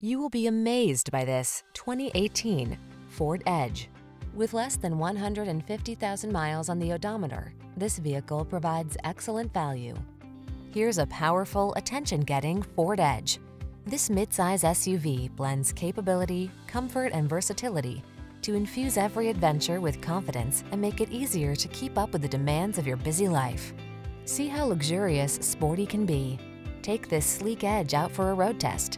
You will be amazed by this 2018 Ford Edge. With less than 150,000 miles on the odometer, this vehicle provides excellent value. Here's a powerful, attention-getting Ford Edge. This midsize SUV blends capability, comfort, and versatility to infuse every adventure with confidence and make it easier to keep up with the demands of your busy life. See how luxurious sporty can be. Take this sleek Edge out for a road test.